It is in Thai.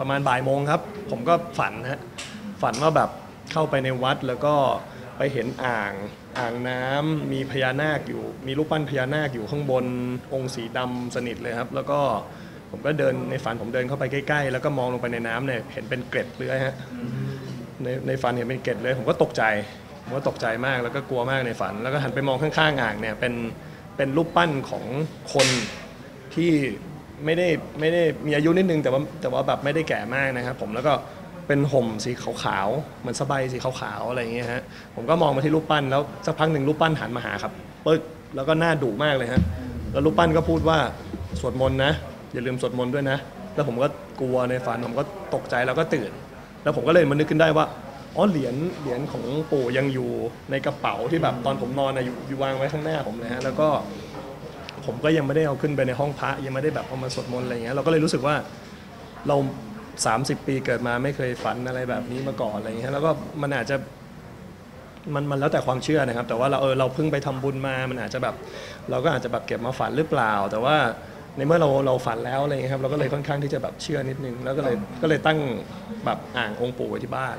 ประมาณบ่ายโมงครับ ผมก็ฝันฮะฝันว่าแบบเข้าไปในวัดแล้วก็ไปเห็นอ่างอ่างน้ำมีพญานาคอยู่ มีรูปปั้นพญานาคอยู่ข้างบนองค์สีดำสนิทเลยครับ แล้วก็ผมก็เดินในฝันผมเดินเข้าไปใกล้ๆ แล้วก็มองลงไปในน้ำเนี่ยเห็นเป็นเกล็ดเลื้อยฮะในในฝันเห็นเป็นเกล็ดเลยผมก็ตกใจผมก็ตกใจมากแล้วก็กลัวมากในฝัน แล้วก็หันไปมองข้างๆอ่างเนี่ยเป็นเป็นรูปปั้นของคนที่ ไม่ได้ไม่ได้มีอายุนิดนึงแต่ว่าแต่ว่าแบบไม่ได้แก่มากนะครับผมแล้วก็เป็นห่มสีขาวๆเหมือนสบายสีขาวๆอะไรอย่างเงี้ยฮะผมก็มองมาที่รูปปั้นแล้วสักพักหนึ่งรูปปั้นหันมาหาครับปึ๊กแล้วก็หน้าดุมากเลยฮะแล้วรูปปั้นก็พูดว่าสวดมนต์นะอย่าลืมสวดมนต์ด้วยนะ แล้วผมก็กลัวในฝันผมก็ตกใจแล้วก็ตื่น แล้วผมก็เลยมานึกขึ้นได้ว่าอ๋อเหรียญเหรียญของปู่ยังอยู่ในกระเป๋าที่แบบตอนผมนอนนะอยู่อยู่วางไว้ข้างหน้าผมเลยฮะแล้วก็ ผมก็ยังไม่ได้เอาขึ้นไปในห้องพระยังไม่ได้แบบเอามาสวดมนต์อะไรเงี้ยเราก็เลยรู้สึกว่าเรา 30 ปีเกิดมาไม่เคยฝันอะไรแบบนี้มาก่อนอะไรเงี้ยแล้วก็มันอาจจะมันมันแล้วแต่ความเชื่อนะครับ แต่ว่าเราเออเราเพิ่งไปทำบุญมา มันอาจจะแบบเราก็อาจจะแบบเก็บมาฝันหรือเปล่า แต่ว่าในเมื่อเราเราฝันแล้วอะไรเงี้ยครับเราก็เลยค่อนข้างที่จะแบบเชื่อนิดนึง แล้วก็เลยก็เลยตั้งแบบอ่างองค์ปู่ไว้ที่บ้าน